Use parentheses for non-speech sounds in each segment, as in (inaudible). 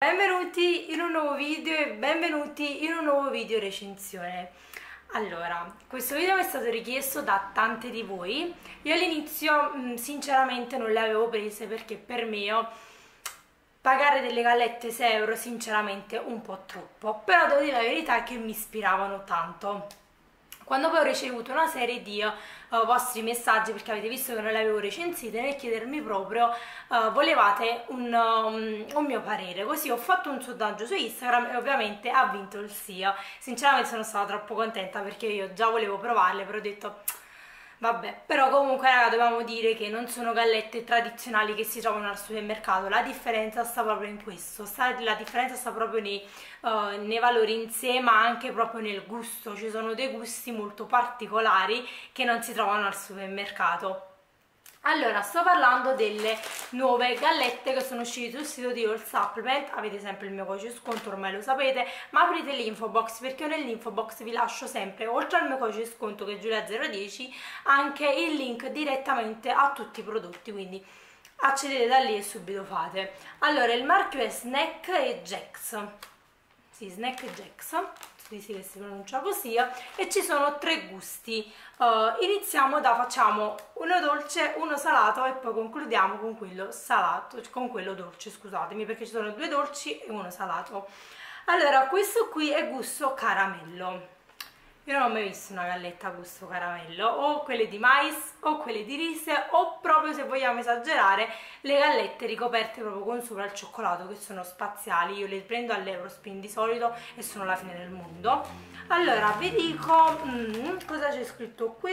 Benvenuti in un nuovo video e benvenuti in un nuovo video recensione. Allora, questo video mi è stato richiesto da tante di voi. Io all'inizio mm, sinceramente non le avevo prese perché per me pagare delle gallette 6 euro sinceramente un po' troppo, però devo dire la verità che mi ispiravano tanto quando poi ho ricevuto una serie di uh, vostri messaggi perché avete visto che non le avevo recensite nel chiedermi proprio uh, volevate un, um, un, mio parere. Così ho fatto un sondaggio su Instagram e ovviamente ha vinto il sì. Sinceramente sono stata troppo contenta perché io già volevo provarle però ho detto Vabbè, però comunque raga dobbiamo dire che non sono gallette tradizionali che si trovano al supermercato, la differenza sta proprio in questo, sta, la differenza sta proprio nei, uh, nei valori in sé ma anche proprio nel gusto, ci sono dei gusti molto particolari che non si trovano al supermercato. Allora, sto parlando delle nuove gallette che sono uscite sul sito di All Supplement, avete sempre il mio codice sconto, ormai lo sapete, ma aprite l'info box perché nell'info box vi lascio sempre, oltre al mio codice sconto che è Giulia010, anche il link direttamente a tutti i prodotti, quindi accedete da lì e subito fate. Allora, il marchio è Snack e Jax, sì, Snack e Jax, sì, che si pronuncia così e ci sono tre gusti. Uh, iniziamo da facciamo uno dolce uno salato e poi concludiamo con quello salato con quello dolce scusatemi perché ci sono due dolci e uno salato. Allora questo qui è gusto caramello io non ho mai visto una galletta a gusto caramello, o quelle di mais, o quelle di riso, o proprio se vogliamo esagerare, le gallette ricoperte proprio con sopra il cioccolato, che sono spaziali, io le prendo all'Eurospin di solito e sono la fine del mondo. Allora, vi dico, mm, cosa c'è scritto qui?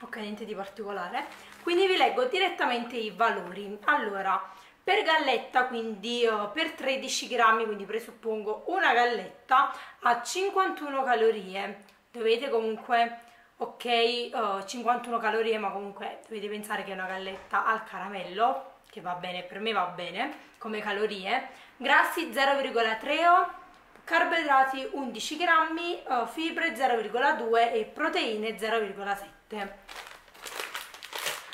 Ok, niente di particolare. Quindi vi leggo direttamente i valori. Allora, per galletta quindi per 13 grammi quindi presuppongo una galletta a 51 calorie. Dovete comunque ok uh, 51 calorie ma comunque dovete pensare che è una galletta al caramello che va bene per me va bene come calorie. Grassi 0,3 carboidrati 11 grammi uh, fibre 0,2 e proteine 0,7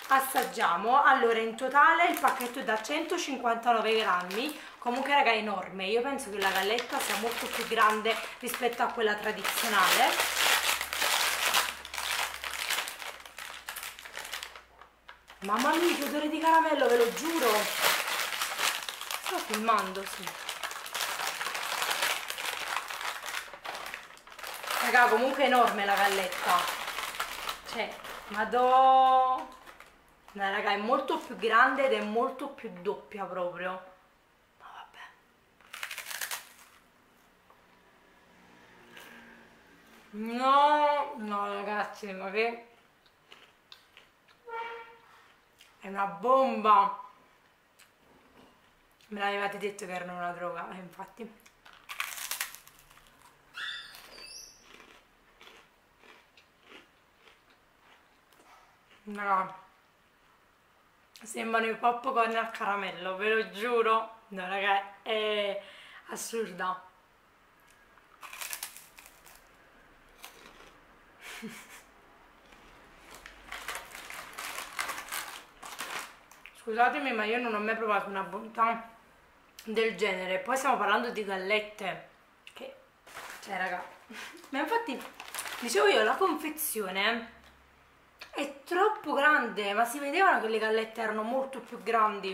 assaggiamo. Allora in totale il pacchetto è da 159 grammi. Comunque raga è enorme. Io penso che la galletta sia molto più grande rispetto a quella tradizionale. Mamma mia che odore di caramello ve lo giuro. Sto filmando sì. Raga comunque è enorme la galletta. Cioè madò No, raga, è molto più grande ed è molto più doppia proprio. Ma vabbè. No, no ragazzi, ma che... È una bomba! Me l'avevate detto che erano una droga, eh, infatti. No sembrano i popcorn al caramello, ve lo giuro. No, raga, è assurda. Scusatemi, ma io non ho mai provato una bontà del genere. Poi stiamo parlando di gallette. Che... Cioè, raga... (laughs) Ma infatti, dicevo io, la confezione è troppo grande ma si vedevano che le gallette erano molto più grandi.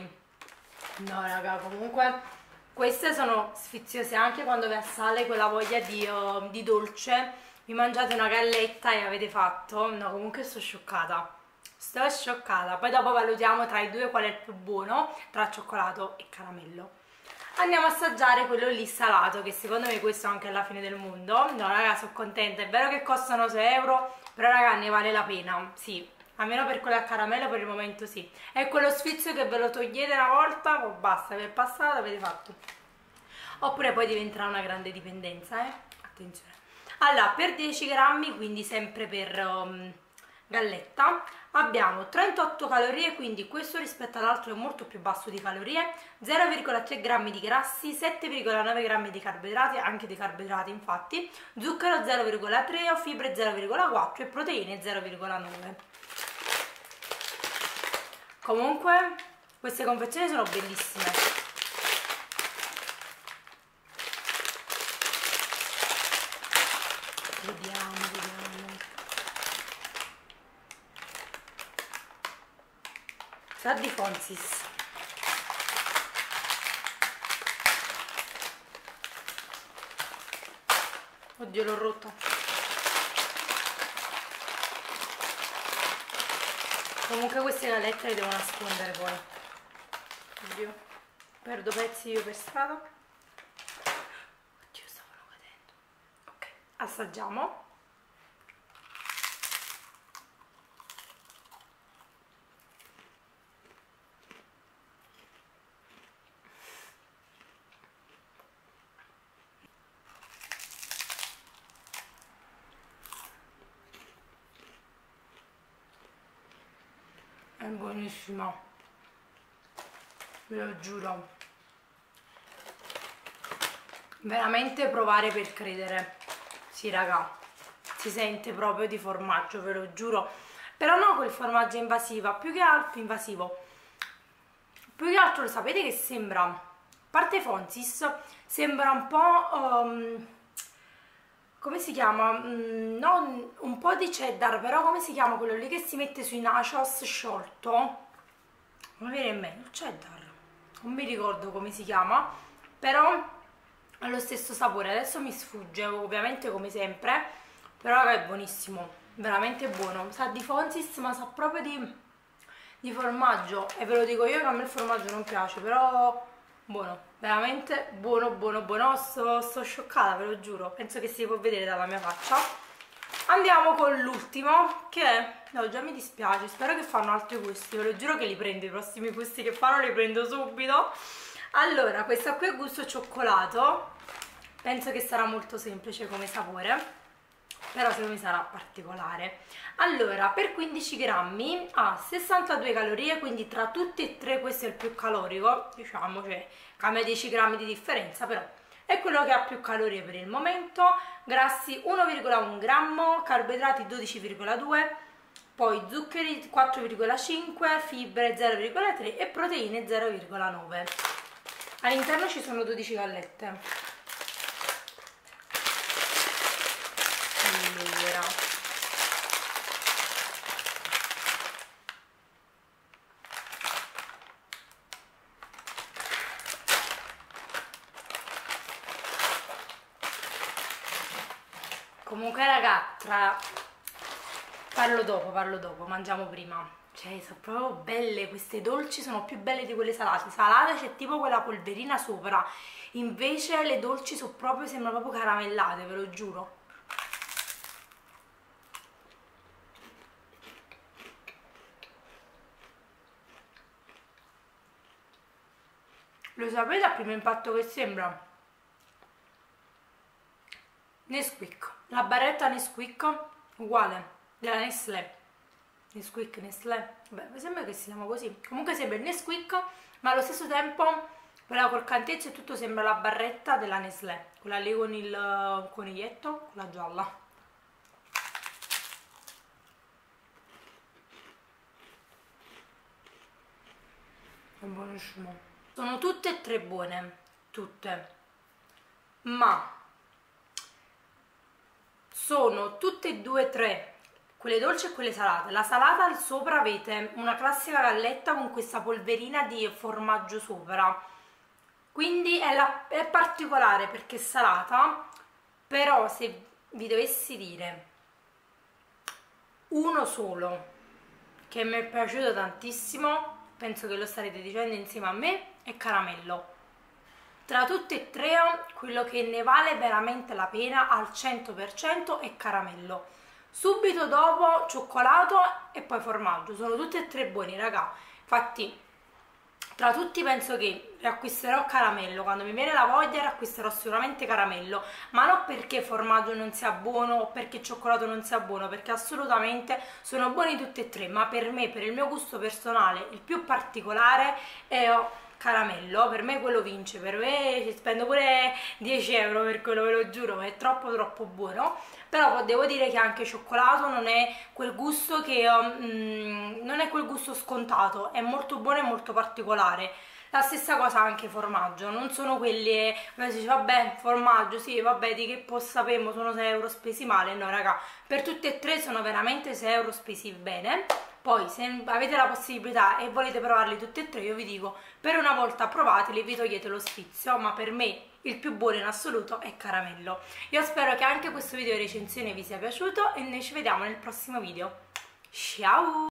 No raga comunque queste sono sfiziose anche quando vi assale quella voglia di, uh, di dolce vi mangiate una galletta e avete fatto. No comunque sto scioccata. Sto scioccata. Poi dopo valutiamo tra i due qual è il più buono tra cioccolato e caramello. Andiamo a assaggiare quello lì salato che secondo me questo anche è la fine del mondo. No raga sono contenta. È vero che costano 6 euro però raga ne vale la pena, sì, almeno per quella a caramello per il momento sì. È quello sfizio che ve lo togliete una volta, poi basta, vi è passato, avete fatto. Oppure poi diventerà una grande dipendenza, eh? Attenzione. Allora, per 10 grammi, quindi sempre per... Um, galletta abbiamo 38 calorie quindi questo rispetto all'altro è molto più basso di calorie 0,3 grammi di grassi 7,9 grammi di carboidrati anche di carboidrati infatti zucchero 0,3 fibre 0,4 e proteine 0,9 Comunque, queste confezioni sono bellissime. Vediamo, vediamo. Sarà di Fonsis. Oddio, l'ho rotto. Comunque queste galette le devo nascondere poi. Oddio. Perdo pezzi io per strada. Oddio stavano cadendo ok. Assaggiamo è buonissima. Ve lo giuro. Veramente provare per credere. Sì raga. Si sente proprio di formaggio ve lo giuro. Però no quel formaggio invasivo. Più che altro invasivo. Più che altro sapete che sembra? A parte Fonsis sembra un po' um, come si chiama? Mm, non un po' di cheddar, però come si chiama quello lì che si mette sui nachos sciolto? Non mi viene in mente, cheddar, non mi ricordo come si chiama, però ha lo stesso sapore, adesso mi sfugge ovviamente come sempre, però è buonissimo, veramente buono, sa di Fonsis ma sa proprio di, di formaggio. E ve lo dico io che a me il formaggio non piace, però buono, veramente buono, buono, buono, sto, sto scioccata, ve lo giuro, penso che si può vedere dalla mia faccia. Andiamo con l'ultimo, che no già mi dispiace, spero che fanno altri gusti, ve lo giuro che li prendo, i prossimi gusti che fanno li prendo subito. Allora, questa qui è gusto cioccolato, penso che sarà molto semplice come sapore però secondo me sarà particolare. Allora per 15 grammi ha 62 calorie quindi tra tutti e tre questo è il più calorico diciamo cioè cambia 10 grammi di differenza però è quello che ha più calorie per il momento. Grassi 1,1 grammo carboidrati 12,2 poi zuccheri 4,5 fibre 0,3 e proteine 0,9 all'interno ci sono 12 gallette comunque raga tra parlo dopo parlo dopo mangiamo prima. Cioè sono proprio belle queste dolci sono più belle di quelle salate. Salate c'è tipo quella polverina sopra. Invece le dolci sono proprio sembrano proprio caramellate ve lo giuro. Lo sapete a primo impatto che sembra? Nesquik la barretta Nesquik uguale della Nestlé. Nesquik, Nestlé, vabbè mi sembra che si chiama così. Comunque sembra il Nesquik ma allo stesso tempo quella col cantezzo e tutto sembra la barretta della Nestlé. Quella lì con il coniglietto, quella gialla. È buonissimo sono tutte e tre buone. Tutte. Ma sono tutte e due tre quelle dolci e quelle salate. La salata al sopra avete una classica galletta con questa polverina di formaggio sopra. Quindi è, la, è particolare perché è salata però se vi dovessi dire uno solo che mi è piaciuto tantissimo penso che lo starete dicendo insieme a me è caramello tra tutte e tre quello che ne vale veramente la pena al 100% è caramello. Subito dopo cioccolato e poi formaggio, sono tutti e tre buoni raga. Infatti tra tutti penso che riacquisterò caramello, quando mi viene la voglia riacquisterò sicuramente caramello, ma non perché formaggio non sia buono o perché cioccolato non sia buono, perché assolutamente sono buoni tutti e tre, ma per me, per il mio gusto personale, il più particolare è caramello, per me quello vince, per me spendo pure 10 euro per quello, ve lo giuro, è troppo troppo buono, però devo dire che anche cioccolato non è quel gusto che, um, non è quel gusto scontato, è molto buono e molto particolare. la stessa cosa anche formaggio non sono quelli si dice vabbè formaggio sì vabbè di che posso sapere sono 6 euro spesi male. No raga per tutti e tre sono veramente 6 euro spesi bene poi se avete la possibilità e volete provarli tutti e tre io vi dico per una volta provateli vi togliete lo sfizio ma per me il più buono in assoluto è caramello. Io spero che anche questo video recensione vi sia piaciuto e noi ci vediamo nel prossimo video. Ciao